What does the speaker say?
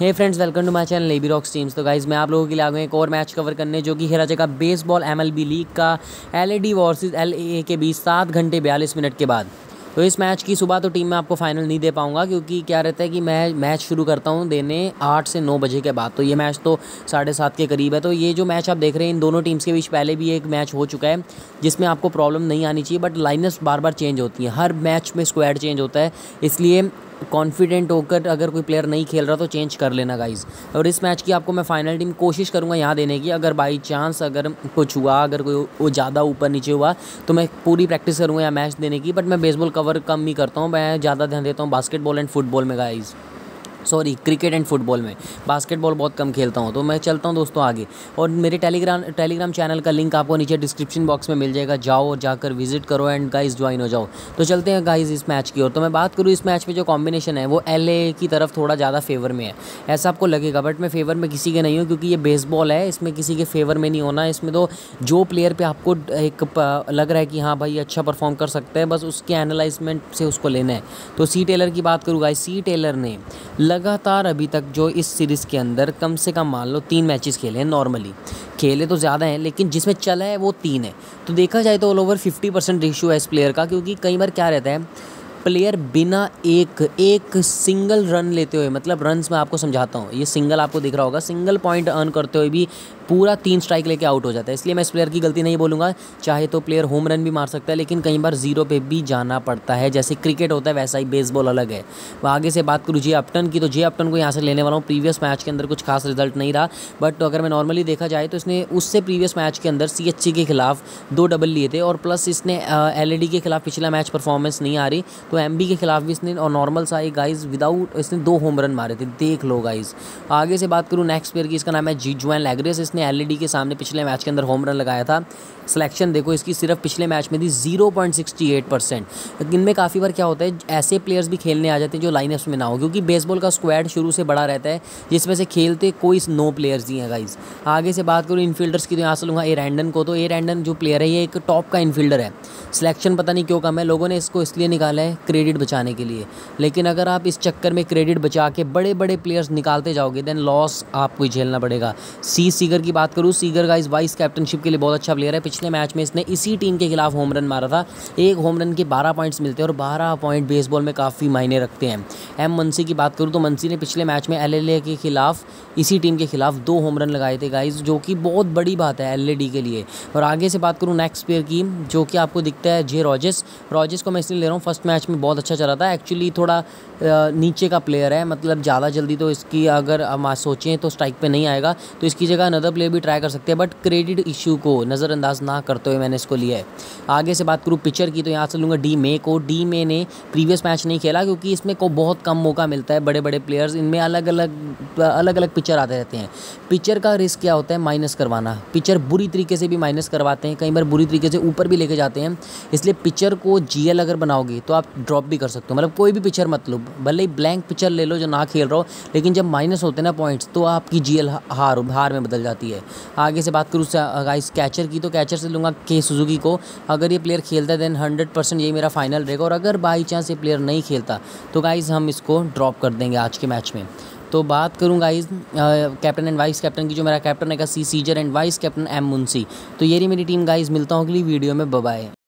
Hey friends welcome to my channel लेबी rocks teams तो guys मैं आप लोगों के लिए आ गए एक और मैच कवर करने जो कि खेला जाएगा बेसबॉल एमएलबी लीग का एलईडी वर्सेस एलएए के बीच सात घंटे बयालीस मिनट के बाद। तो इस मैच की सुबह तो टीम में आपको फाइनल नहीं दे पाऊँगा क्योंकि क्या रहता है कि मैं मैच शुरू करता हूँ देने आठ से नौ बजे के बाद। तो ये मैच तो साढ़े सात के करीब है। तो ये जो मैच आप देख रहे हैं, इन दोनों टीम्स के बीच पहले भी एक मैच हो चुका है, जिसमें आपको प्रॉब्लम नहीं आनी चाहिए बट लाइनस बार बार चेंज होती हैं। हर मैच में स्क्वाड चेंज होता है। इसलिए कॉन्फिडेंट होकर अगर कोई प्लेयर नहीं खेल रहा तो चेंज कर लेना गाइज़ और इस मैच की आपको मैं फाइनल टीम कोशिश करूँगा यहाँ देने की। अगर बाई चांस अगर कुछ हुआ, अगर कोई वो ज़्यादा ऊपर नीचे हुआ तो मैं पूरी प्रैक्टिस करूँगा यहाँ मैच देने की। बट मैं बेसबॉल कवर कम ही करता हूँ, मैं ज़्यादा ध्यान देता हूँ बास्केटबॉल एंड फुटबॉल में guys sorry, cricket and football में। बास्केटबॉल बहुत कम खेलता हूँ तो मैं चलता हूँ दोस्तों आगे। और मेरे टेलीग्राम टेलीग्राम चैनल का लिंक आपको नीचे डिस्क्रिप्शन बॉक्स में मिल जाएगा। जाओ और जाकर विज़िट करो एंड गाइस ज्वाइन हो जाओ। तो चलते हैं गाइस इस मैच की ओर। तो मैं बात करूँ इस मैच में जो कॉम्बिनेशन है, वो एलए की तरफ़ थोड़ा ज़्यादा फेवर में है। ऐसा आपको लगेगा बट मैं फेवर में किसी के नहीं हूँ, क्योंकि ये बेसबॉल है, इसमें किसी के फेवर में नहीं होना। इसमें तो जो प्लेयर पर आपको एक लग रहा है कि हाँ भाई अच्छा परफॉर्म कर सकते हैं, बस उसके एनालाइजमेंट से उसको लेना है। तो सी टेलर की बात करूँ गाइस सी टेलर ने लगातार अभी तक जो इस सीरीज़ के अंदर कम से कम मान लो तीन मैचेस खेले हैं नॉर्मली। खेले तो ज़्यादा हैं, लेकिन जिसमें चला है वो तीन है। तो देखा जाए तो all over fifty percent ratio है इस प्लेयर का, क्योंकि कई बार क्या रहता है प्लेयर बिना एक एक सिंगल रन लेते हुए मतलब रन्स में आपको समझाता हूँ, ये सिंगल आपको दिख रहा होगा सिंगल पॉइंट अर्न करते हुए भी पूरा तीन स्ट्राइक लेके आउट हो जाता है। इसलिए मैं इस प्लेयर की गलती नहीं बोलूँगा। चाहे तो प्लेयर होम रन भी मार सकता है, लेकिन कई बार ज़ीरो पे भी जाना पड़ता है। जैसे क्रिकेट होता है, वैसा ही बेसबॉल अलग है। आगे से बात करूँ जे अपटन की तो जे अपटन को यहाँ से लेने वाला हूँ। प्रीवियस मैच के अंदर कुछ खास रिज़ल्ट नहीं रहा। बट अगर मैं नॉर्मली देखा जाए तो इसने उससे प्रीवियस मैच के अंदर सी के खिलाफ दो डबल लिए थे। और प्लस इसने एल के खिलाफ पिछला मैच परफॉर्मेंस नहीं आ रही। तो एमबी के खिलाफ भी इसने, और नॉर्मल सा एक गाइज़ विदाउट इसने दो होम रन मारे थे। देख लो गाइज़ आगे से बात करूँ नेक्स्ट प्लेयर की, इसका नाम है जी जुएन लैग्रेस इसने एल के सामने पिछले मैच के अंदर होम रन लगाया था। सिलेक्शन देखो, इसकी सिर्फ़ पिछले मैच में थी zero point sixty eight percent इनमें काफ़ी बार क्या होता है, ऐसे प्लेयर्स भी खेलने आ जाते हैं जो लाइनअप्स में ना हो, क्योंकि बेसबॉल का स्क्वाड शुरू से बड़ा रहता है, जिसमें से खेलते कोई नो प्लेयर्स ही हैं गाइज़ आगे से बात करूँ इनफील्डर्स की तो यहाँ से लूँगा ए रैंडन को तो ए रैंडन जो प्लेयर है, ये एक टॉप का इनफील्डर है। सिलेक्शन पता नहीं क्यों कम है, लोगों ने इसको इसलिए निकाला है क्रेडिट बचाने के लिए। लेकिन अगर आप इस चक्कर में क्रेडिट बचा के बड़े बड़े प्लेयर्स निकालते जाओगे देन लॉस आपको झेलना पड़ेगा। सी सीगर बात करूँ सीगर का इस वाइस कैप्टनशिप के लिए बहुत अच्छा प्लेयर है। पिछले मैच में इसने इसी टीम के खिलाफ होम रन मारा था। एक होम रन के बारह पॉइंट्स मिलते हैं और बारह पॉइंट बेसबॉल में काफ़ी मायने रखते हैं। एम मनसी की बात करूँ तो मनसी ने पिछले मैच में एल के खिलाफ, इसी टीम के खिलाफ दो होम रन लगाए थे गाइज़ जो कि बहुत बड़ी बात है एल के लिए। और आगे से बात करूँ नेक्स्ट प्लेयर की, जो कि आपको दिखता है जे रॉजेस रॉजेस को मैं इसलिए ले रहा हूँ फ़र्स्ट मैच में बहुत अच्छा चला था। एक्चुअली थोड़ा नीचे का प्लेयर है मतलब ज़्यादा जल्दी तो इसकी अगर हम सोचें तो स्ट्राइक पे नहीं आएगा। तो इसकी जगह अनदर प्लेयर भी ट्राई कर सकते हैं बट क्रेडिट इशू को नज़रअंदाज ना करते हुए मैंने इसको लिया है। आगे से बात करूँ पिचर की तो यहाँ से लूँगा डी मे को। डी मे ने प्रीवियस मैच नहीं खेला, क्योंकि इसमें को बहुत कम मौका मिलता है बड़े बड़े प्लेयर्स इनमें अलग अलग अलग अलग पिचर आते रहते हैं। पिक्चर का रिस्क क्या होता है? माइनस करवाना। पिक्चर बुरी तरीके से भी माइनस करवाते हैं। कई बार बुरी तरीके से ऊपर भी लेके जाते हैं। इसलिए पिक्चर को जीएल अगर बनाओगे तो आप ड्रॉप भी कर सकते हो। मतलब कोई भी पिक्चर मतलब भले ही ब्लैंक पिक्चर ले लो जो ना खेल रहा हो, लेकिन जब माइनस होते हैं ना पॉइंट्स तो आपकी जी हार हार में बदल जाती है। आगे से बात करूँ गाइस कैचर की तो कैचर से लूँगा के सुजुकी को। अगर ये प्लेयर खेलता है देन हंड्रेड परसेंट ये मेरा फाइनल रहेगा। और अगर बाई चांस ये प्लेयर नहीं खेलता तो गाइज़ हम इसको ड्रॉप कर देंगे आज के मैच में। तो बात करूँ guys captain and vice captain की, जो मेरा कैप्टन है C Seager and vice captain M Muncy तो ये मेरी टीम गाइज़ मिलता हूँ अगली वीडियो में। बबाए